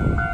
you